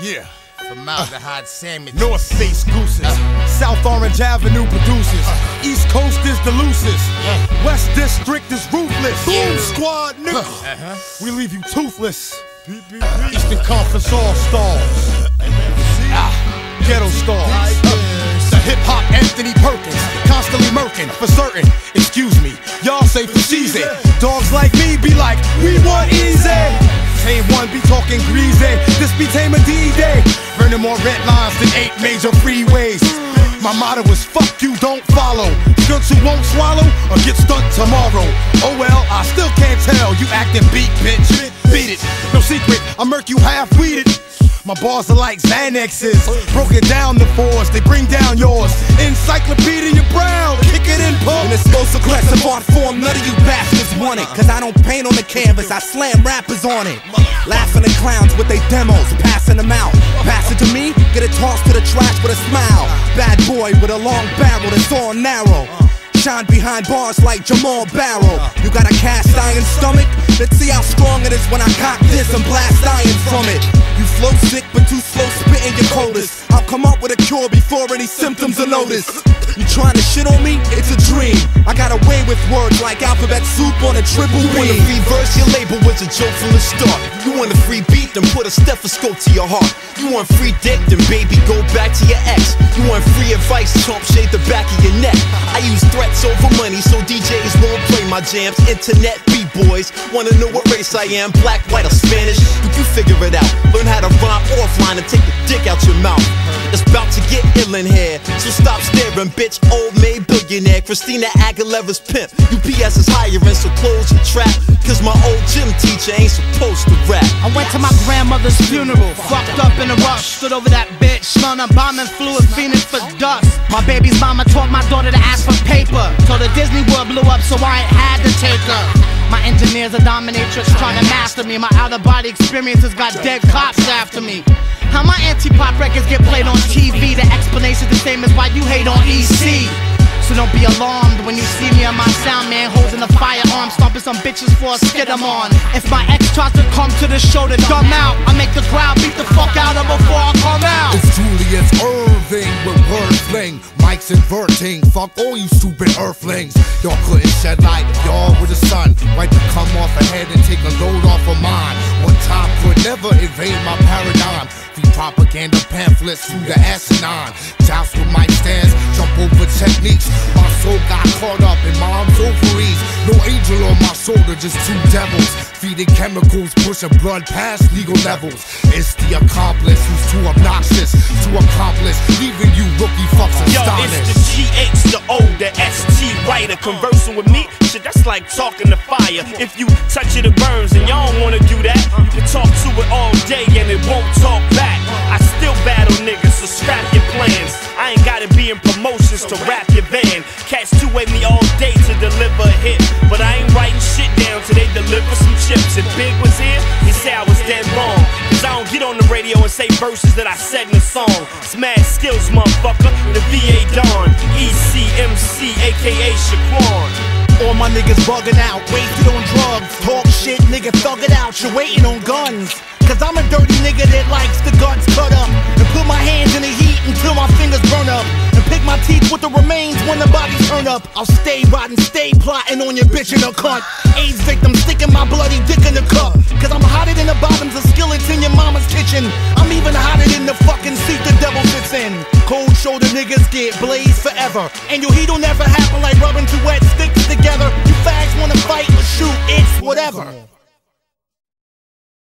Yeah. Formaldehyde sandwich. Uh, North Face gooses. South Orange Avenue produces. East Coast is the loosest. West District is ruthless. Boom squad, nigga. Uh-huh. We leave you toothless. Uh, Eastern Conference All Stars. Ah, ghetto stars. Uh. The hip hop Anthony Perkins. Constantly murking for certain. Excuse me. Y'all say for cheesy. Dogs like me be like, we want easy. Tame one be talking greasy. This be tame a D-Day. Burning more red lines than eight major freeways. My motto is fuck you, don't follow. Skunks who won't swallow or get stuck tomorrow. Oh well, I still can't tell. You acting beat, bitch. Beat it. No secret, I murk you half weeded. My bars are like Xanaxes. Broken down the fours, they bring down yours. Encyclopedia Brown, kick it in, pull. In this most aggressive art form, none of you want it. Cause I don't paint on the canvas, I slam rappers on it. Laughing at clowns with their demos, passing them out. Pass it to me, get it tossed to the trash with a smile. Bad boy with a long barrel that's all narrow. Shine behind bars like Jamal Barrow. You got a cast iron stomach? Let's see how strong it is when I cock this and blast iron from it. You flow sick, but too slow spitting your coldest. Come up with a cure before any symptoms are noticed. You trying to shit on me? It's a dream. I got away with words like alphabet soup on a triple You want a free verse, your label was a joke from the start. You want a free beat, then put a stethoscope to your heart. You want free dick, then baby, go back to your ex. You want free advice, chump, shave the back of your neck. I use threats over money, so DJs won't my jams. Internet B-boys wanna know what race I am, black, white, or Spanish. You can figure it out. Learn how to rhyme offline and take the dick out your mouth. It's about to get ill in here, so stop staring, bitch. Old maid billionaire, Christina Aguilera's pimp. UPS is hiring, so close your trap. Cause my old gym teacher ain't supposed to rap. I went to my grandmother's funeral, fucked up in a rush. Stood over that bitch, smelling embalming fluid, fiending for dust. My baby's mama taught my daughter to ask for paper. Till the Disney World blew up, so I ain't had to take her. My engineer's are dominatrix trying to master me. My out of body experiences got dead cops after me. How my anti pop records get played on TV? The explanation's the same as why you hate on EC. So don't be alarmed when you see me on my sound man holding a firearm, stomping some bitches for a skid I'm on. If my ex tries to come to the show to dumb out, I Inverting. Fuck all you stupid earthlings. Y'all couldn't shed light if y'all were the sun. Right to come off ahead and take a load off of mine. One time could never invade my paradigm. Feed propaganda pamphlets through the asinine. Joust with my stands, jump over techniques. My soul got caught up in mom's ovaries. No angel on my shoulder, just two devils. Feeding chemicals, pushing blood past legal levels. It's the accomplice who's too obnoxious to accomplish, leaving you rookie fucks. It's the GH, the O, the ST writer. Conversing with me, shit, that's like talking to fire. If you touch it, it burns, and y'all don't wanna do that. You can talk to it all day, and it won't talk back. I still battle niggas, so scrap your plans. I ain't gotta be in promotions to rap your band. Cats two way me all day to deliver a hit, but I ain't writing shit down till they deliver some chips. If Big was here, he'd say I was dead wrong. Cause I don't get on the radio and say verses that I said in the song. It's Mad Skillz, motherfucker. The VA Don, ECMC, aka Shaquan. All my niggas bugging out, wasted on drugs. Talk shit, nigga, thug it out. You're waiting on guns. Cause I'm a dirty nigga that likes the guts cut up. And put my hands in the heat until my fingers burn up. And pick my teeth with the remains when the bodies turn up. I'll stay riding, stay plotting on your bitch in a cunt. AIDS victim sticking my bloody dick in the cup. Cause I'm hotter forever. And your heat'll never happen like rubbing two wet sticks together. You fags wanna fight or shoot, it's whatever.